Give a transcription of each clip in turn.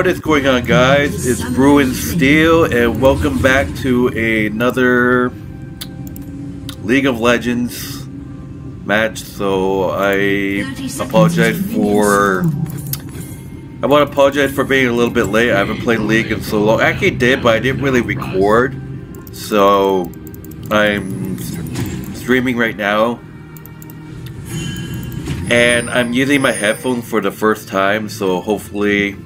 What is going on, guys? It's Bruin Steel, and welcome back to another League of Legends match. So I apologize for. I want to apologize for being a little bit late. I haven't played League in so long. I actually did, but I didn't really record. So I'm streaming right now. And I'm using my headphones for the first time, so hopefully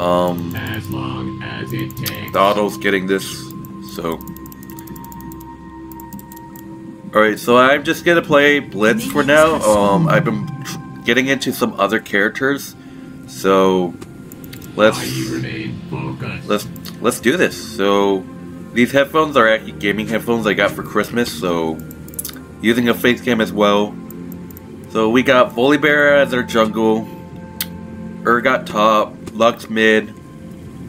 um, as long as it takes. auto's getting this, so. Alright, so I'm just gonna play Blitz for now. Um, I've been getting into some other characters, so let's I remain focused. let's let's do this. So these headphones are actually gaming headphones I got for Christmas, so using a face cam as well. So we got Volibear as our jungle, Urgot top, Lux mid,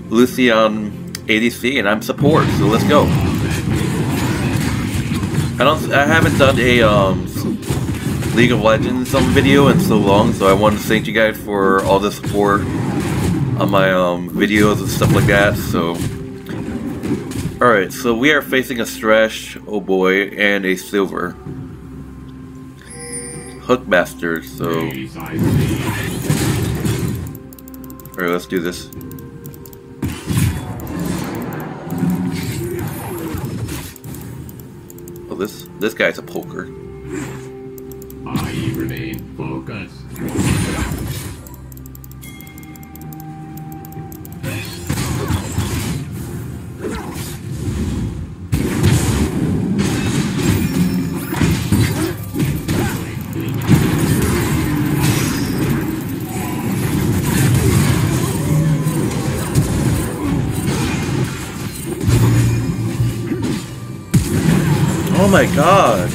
Lucian ADC, and I'm support. So let's go. I don't. I haven't done a um, League of Legends some video in so long, so I want to thank you guys for all the support on my um, videos and stuff like that. So, alright, so we are facing a Thresh, oh boy, and a Silver. Hookmaster, so. Alright, let's do this. Oh, this this guy's a poker. I remain focused. Oh my god!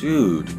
Dude.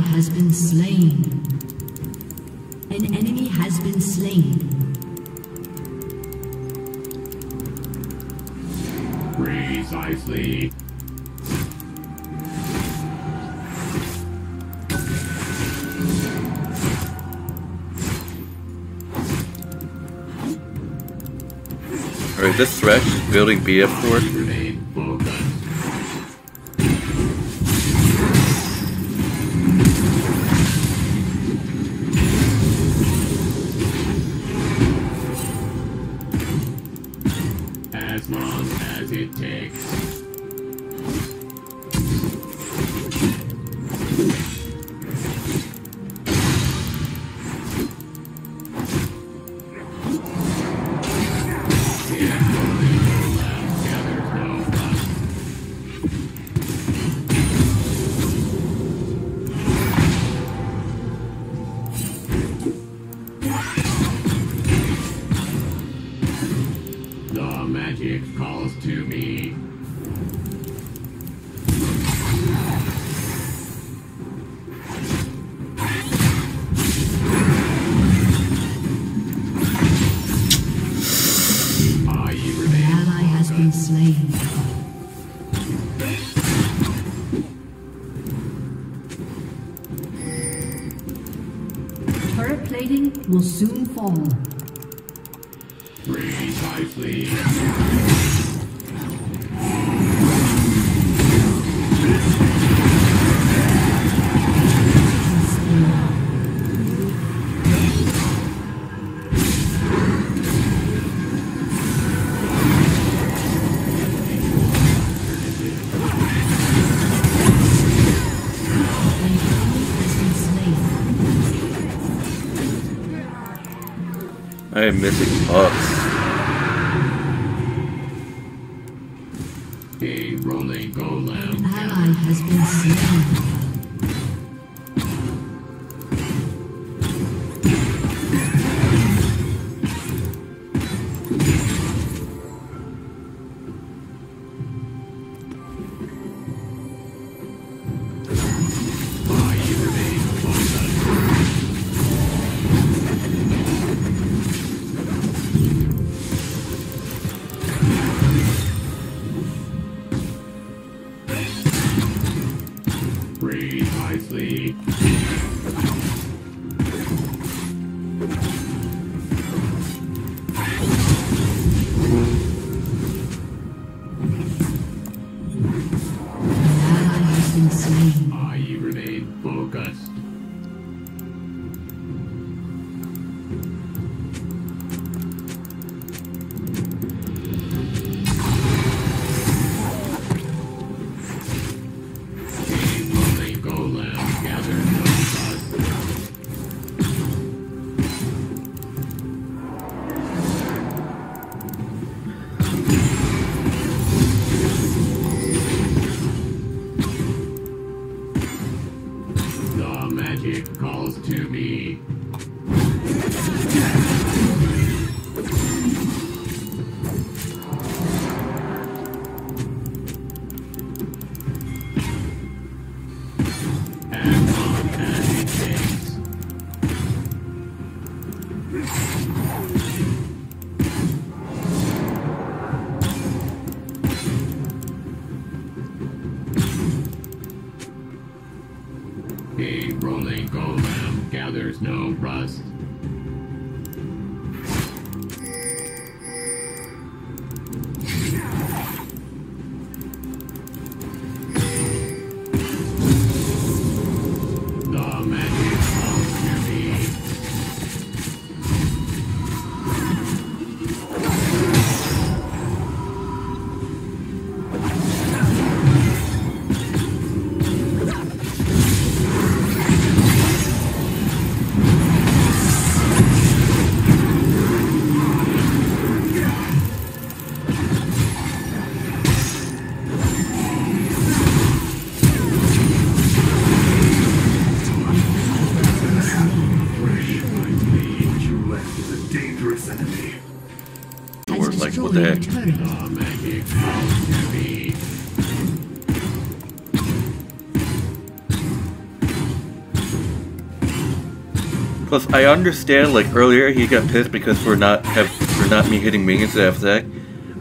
Ally has been slain. An enemy has been slain. Precisely. Alright, this Thresh building BF for plating will soon fall. precisely. An missing pucks. Magic calls to me. Plus, I understand. Like earlier, he got pissed because for not have for not me hitting minions at attack.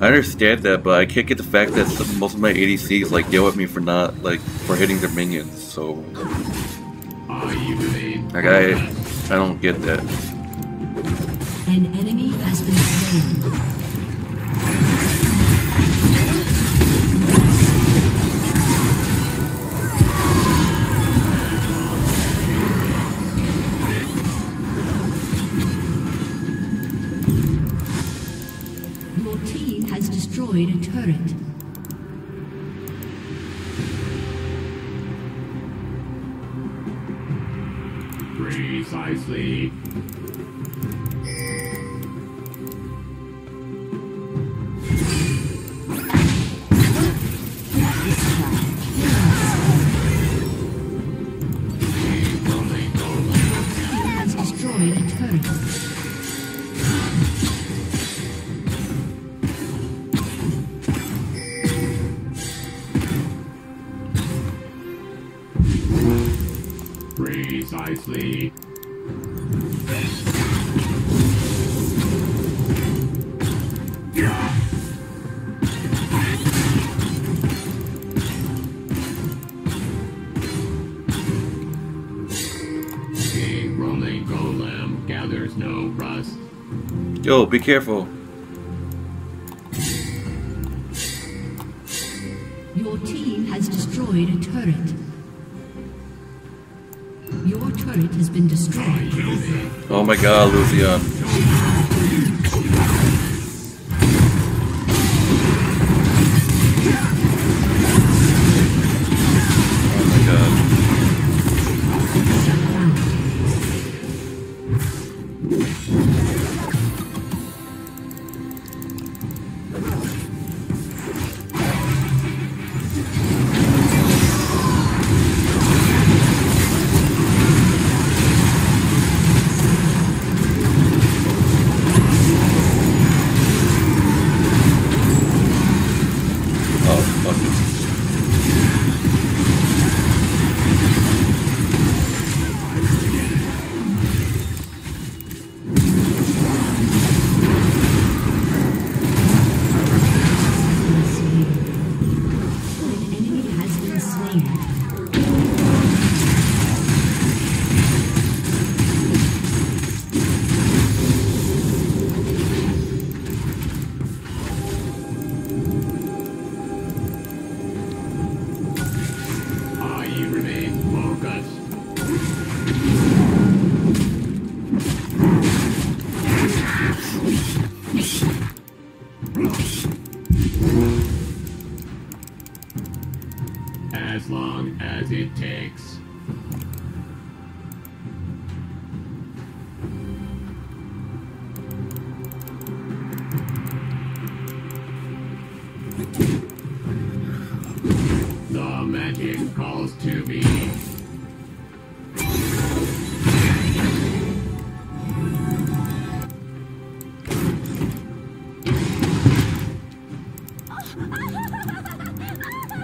I understand that, but I can't get the fact that some, most of my ADCs like yell at me for not like for hitting their minions. So, like I. I don't get that. An enemy has been slain. Destroyed a turret. Precisely. Gathers no. Yo, be careful. Your team has destroyed a turret. Your turret has been destroyed. Oh my god, Lucian.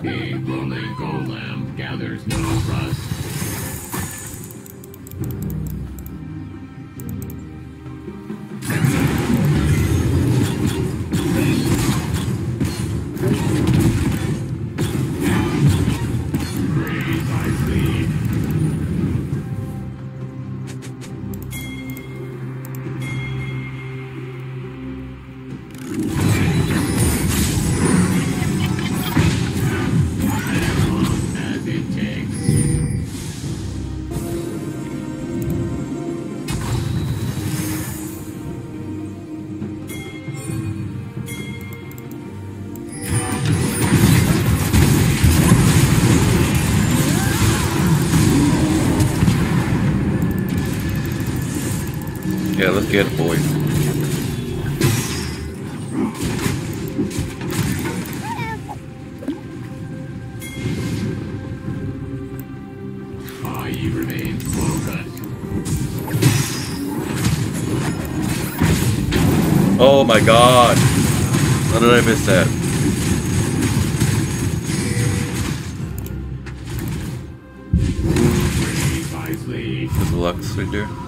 A rolling golem gathers no rust. Oh my god. How did I miss that? There's a Lux right there.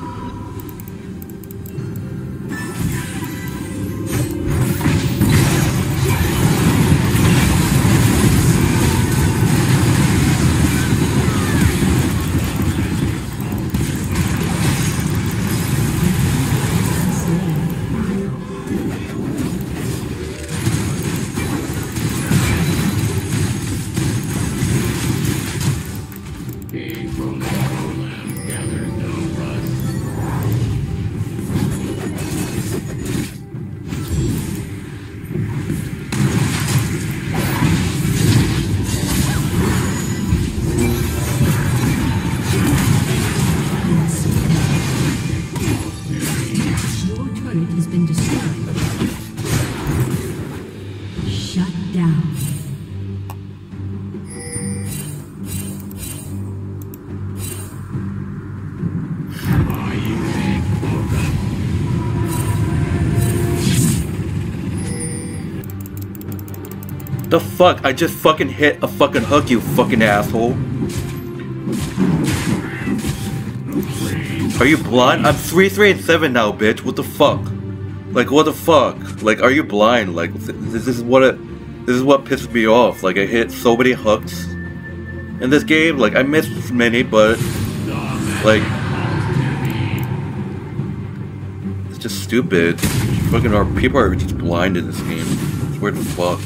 Fuck? I just fucking hit a fucking hook, you fucking asshole. Are you blind? I'm 3, 3, and 7 now, bitch. What the fuck? Like, what the fuck? Like, are you blind? Like, this is what it... This is what pisses me off. Like, I hit so many hooks in this game. Like, I missed many, but... Like... It's just stupid. Fucking our people are just blind in this game. It's weird as fuck.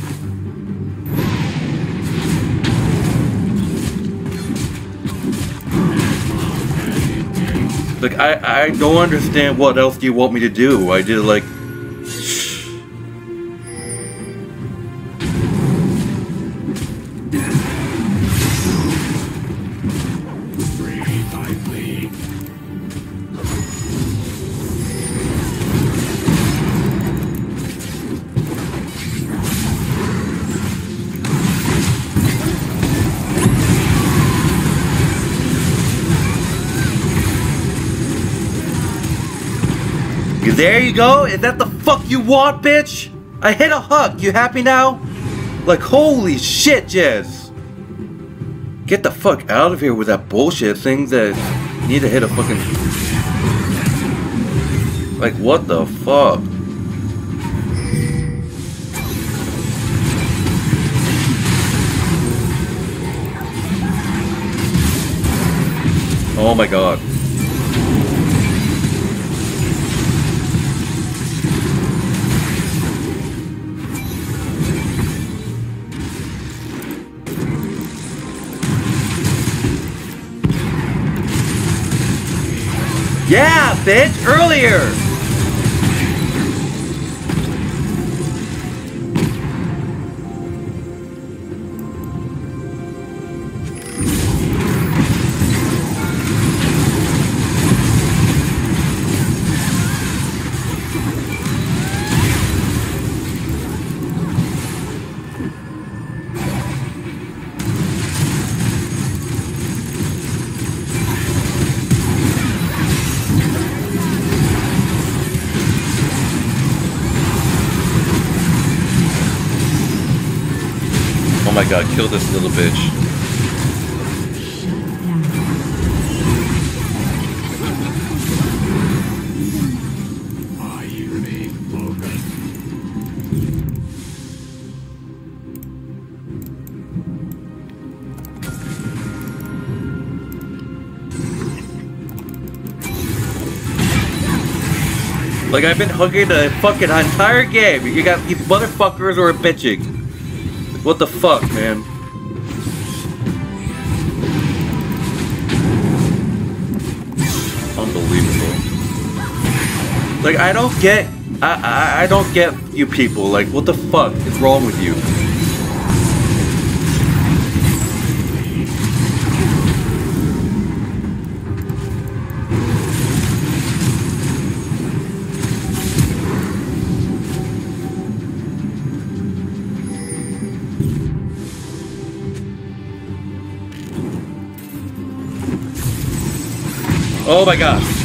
Like, I, I don't understand what else do you want me to do. I did, like... you go. Is that the fuck you want, bitch? I hit a hook. You happy now? Like, holy shit, Jez. Get the fuck out of here with that bullshit thing that need to hit a fucking... Like, what the fuck? Oh my god. Bitch, earlier! Kill this little bitch. Like I've been hugging the fucking entire game. You got these motherfuckers who are bitching. What the fuck, man? Unbelievable. Like I don't get I, I I don't get you people. Like what the fuck is wrong with you? Oh my god.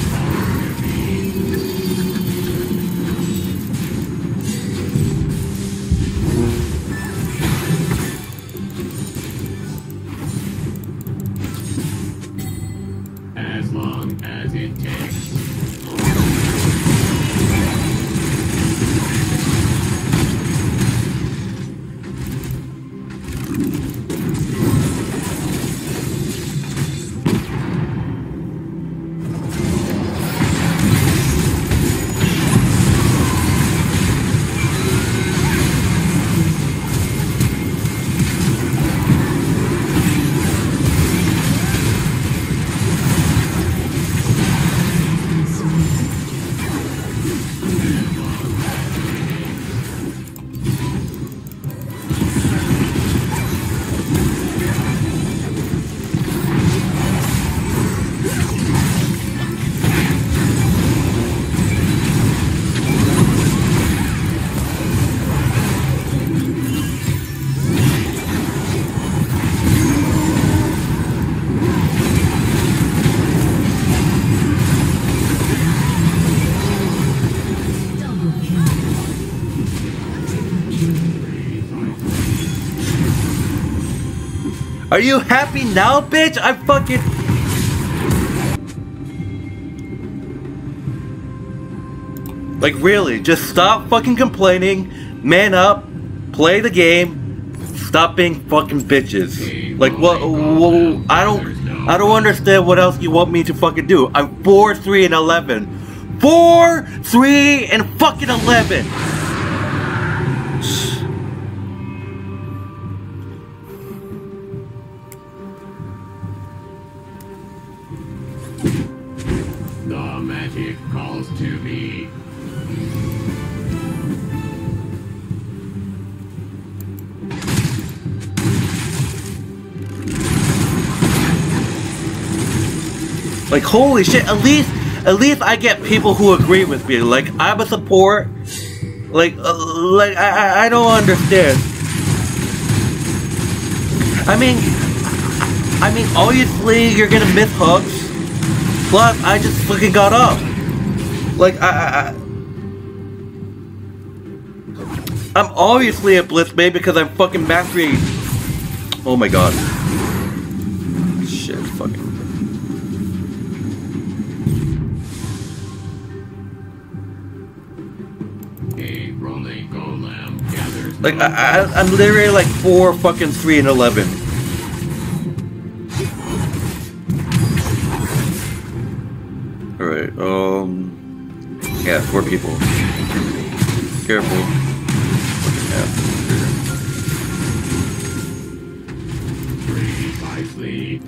Are you happy now, bitch? I fucking... Like, really, just stop fucking complaining, man up, play the game, stop being fucking bitches. Like, what, what, I don't, I don't understand what else you want me to fucking do. I'm 4, 3, and 11. 4, 3, and fucking 11! It calls to me. Like, holy shit, at least, at least I get people who agree with me. Like, I'm a support. Like, uh, like, I, I, I don't understand. I mean, I mean, obviously you're gonna miss hooks. Plus, I just fucking got up. Like I, I, I I'm obviously a blitzbait because I'm fucking mastering. Oh my god. Shit, fucking. A rolling golem gathers Like I, I, I'm literally like four fucking three and eleven. All right. Um. Yeah, four people. Careful. Yeah. breathe wisely.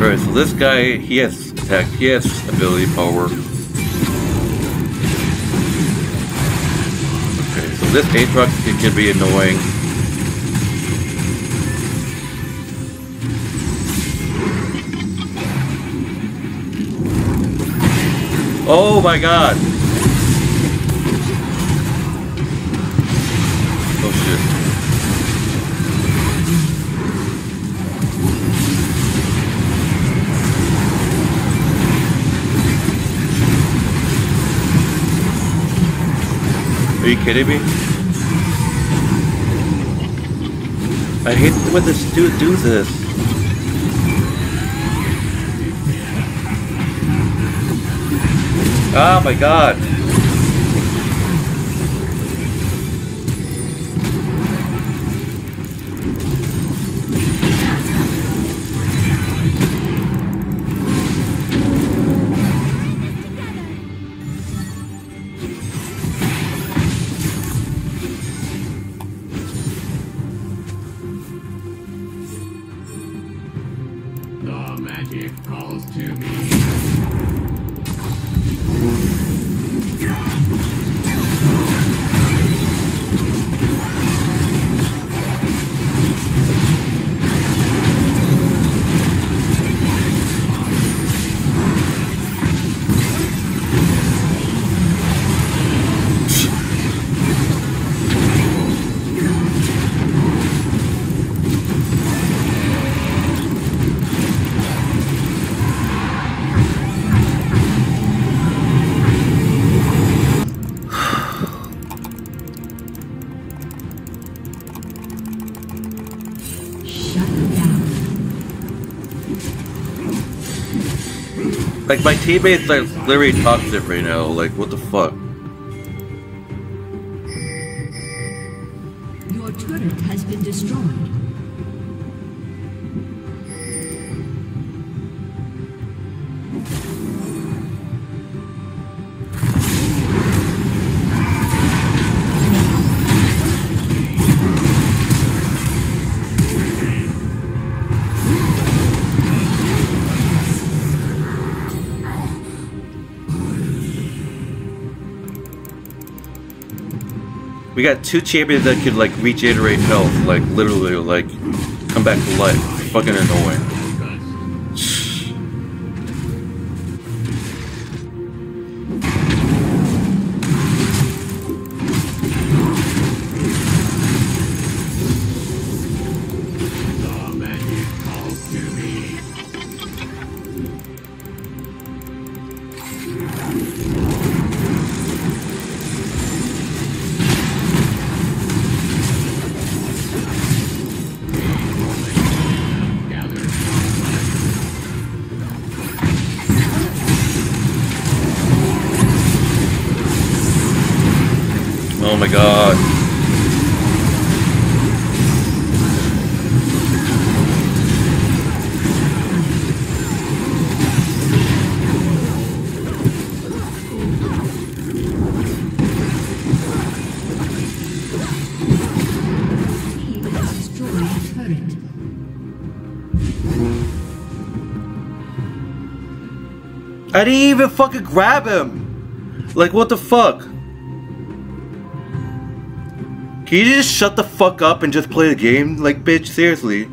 All right. So this guy, he has attack. He has ability power. Okay. So this Aatrox it can be annoying. Oh my god! Oh shit. Are you kidding me? I hate when this dude do this. Oh my god. Like my teammates are literally toxic right now. Like what the fuck? We got two champions that could like regenerate health, like literally like come back to life. Fucking annoying. God. I didn't even fucking grab him! Like, what the fuck? Can you just shut the fuck up and just play the game? Like, bitch, seriously.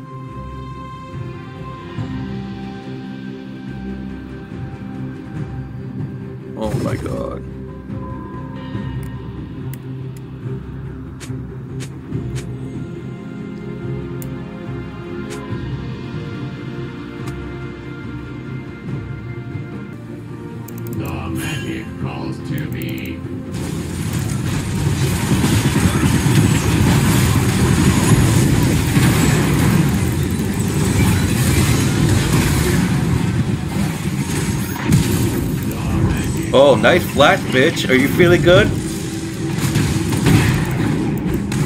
Nice flash, bitch. Are you feeling good?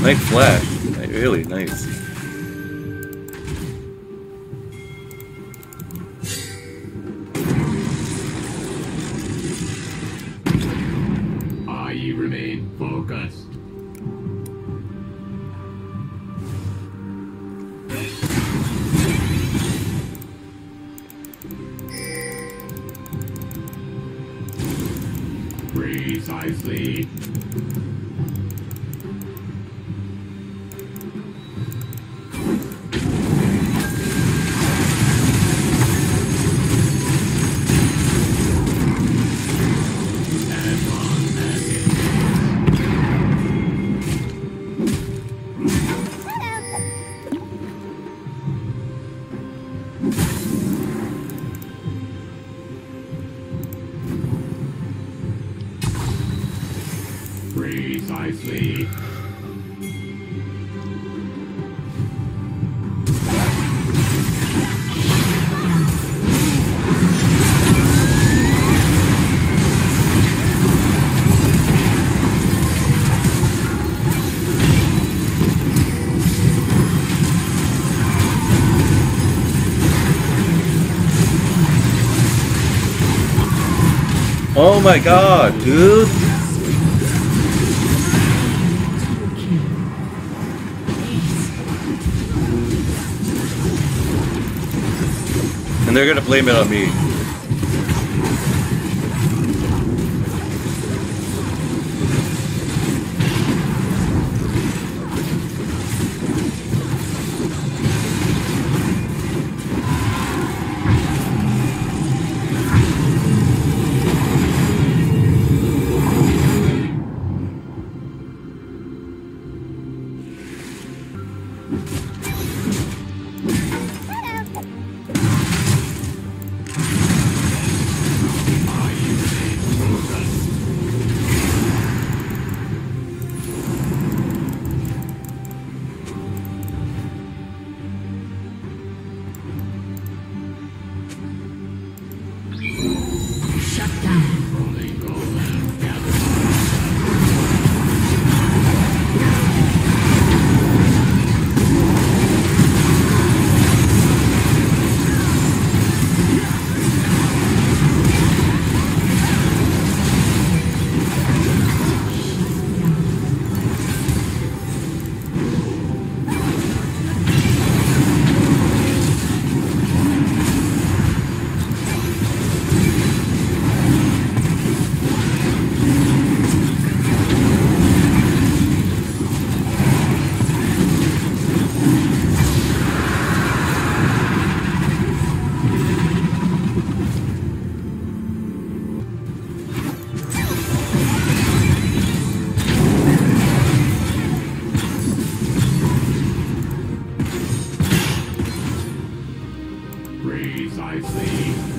Nice flash. Really nice. I remain focused. Precisely. Oh my god, dude. And they're gonna blame it on me. I see.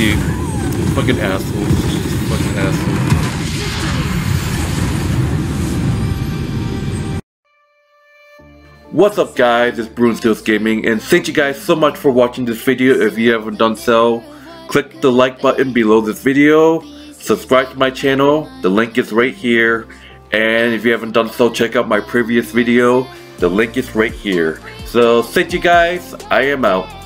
Fucking assholes. Fucking assholes. What's up guys, it's Bruin Steel's Gaming and thank you guys so much for watching this video. If you haven't done so, click the like button below this video, subscribe to my channel, the link is right here, and if you haven't done so, check out my previous video, the link is right here. So thank you guys, I am out.